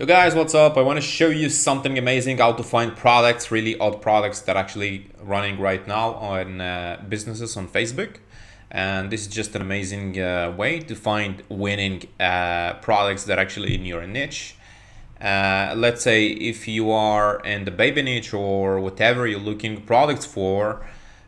Yo guys, what's up? I want to show you something amazing, how to find products, really odd products that are actually running right now on uh, businesses on Facebook. And this is just an amazing uh, way to find winning uh, products that are actually in your niche. Uh, let's say if you are in the baby niche or whatever you're looking products for,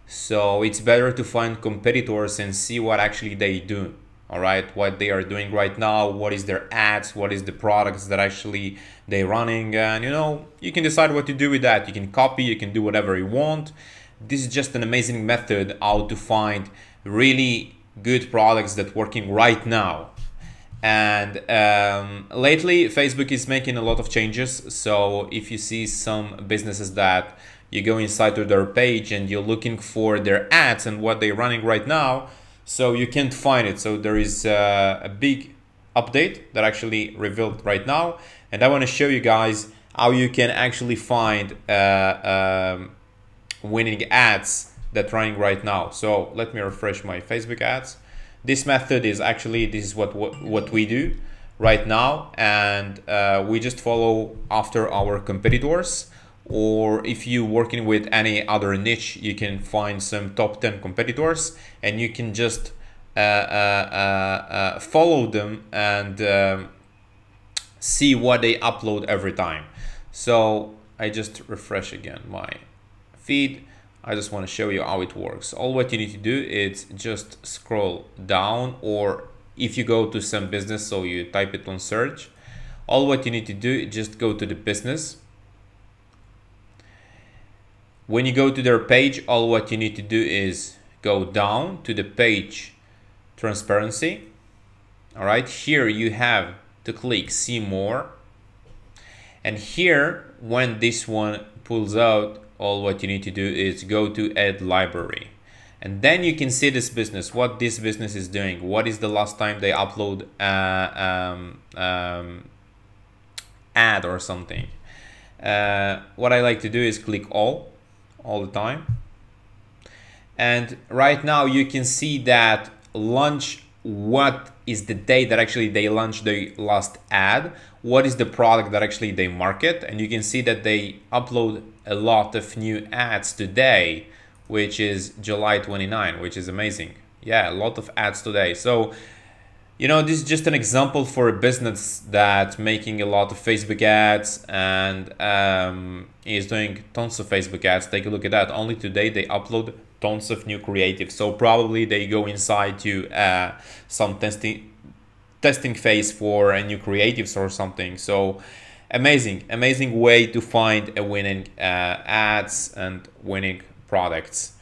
so it's better to find competitors and see what actually they do all right what they are doing right now what is their ads what is the products that actually they're running and you know you can decide what to do with that. You can copy you can do whatever you want. This is just an amazing method how to find really good products that working right now. And um, lately facebook is making a lot of changes. So if you see some businesses that you go inside to their page and you're looking for their ads and what they're running right now so you can't find it. So there is uh, a big update that actually revealed right now. And I want to show you guys how you can actually find uh, um, winning ads that running right now. So let me refresh my Facebook ads. This method is actually, this is what, what, what we do right now. And uh, we just follow after our competitors or if you're working with any other niche you can find some top 10 competitors and you can just uh, uh, uh, uh follow them and um, see what they upload every time. So I just refresh again my feed. I just want to show you how it works. All what you need to do is just scroll down or if you go to some business so you type it on search all what you need to do is just go to the business when you go to their page, all what you need to do is go down to the page transparency. All right, here you have to click see more. And here, when this one pulls out, all what you need to do is go to ad library. And then you can see this business, what this business is doing. What is the last time they upload uh, um, um, ad or something. Uh, what I like to do is click all all the time. And right now you can see that launch what is the day that actually they launched the last ad? What is the product that actually they market? And you can see that they upload a lot of new ads today which is July 29 which is amazing. Yeah a lot of ads today. So you know, this is just an example for a business that making a lot of Facebook ads and um, is doing tons of Facebook ads. Take a look at that. Only today they upload tons of new creative. So probably they go inside to uh, some testing testing phase for a new creatives or something. So amazing, amazing way to find a winning uh, ads and winning products.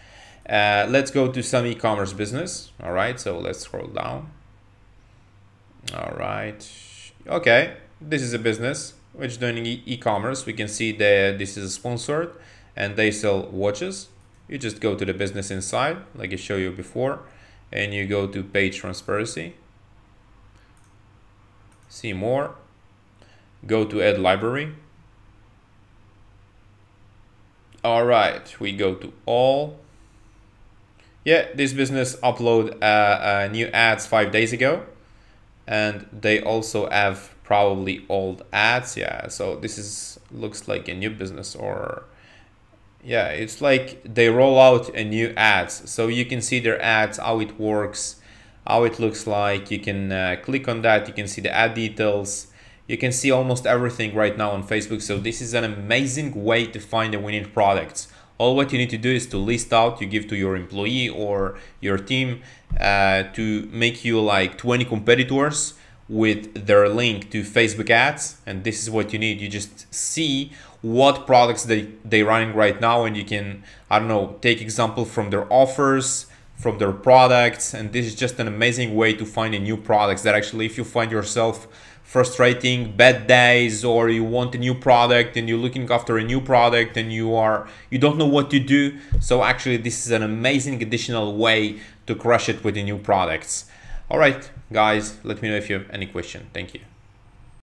Uh, let's go to some e-commerce business. All right, so let's scroll down. All right. Okay. This is a business which doing e-commerce. we can see that this is sponsored and they sell watches. You just go to the business inside, like I showed you before, and you go to page transparency. See more. Go to ad library. All right, we go to all. Yeah, this business upload uh, uh, new ads five days ago and they also have probably old ads yeah. So this is looks like a new business or yeah it's like they roll out a new ads. So you can see their ads how it works how it looks like. You can uh, click on that. You can see the ad details. You can see almost everything right now on Facebook. So this is an amazing way to find the winning products all what you need to do is to list out you give to your employee or your team uh, to make you like 20 competitors with their link to Facebook ads and this is what you need. You just see what products they they running right now and you can I don't know take example from their offers from their products and this is just an amazing way to find a new products that actually if you find yourself frustrating bad days or you want a new product and you're looking after a new product and you are you don't know what to do so actually this is an amazing additional way to crush it with the new products. All right guys let me know if you have any question. Thank you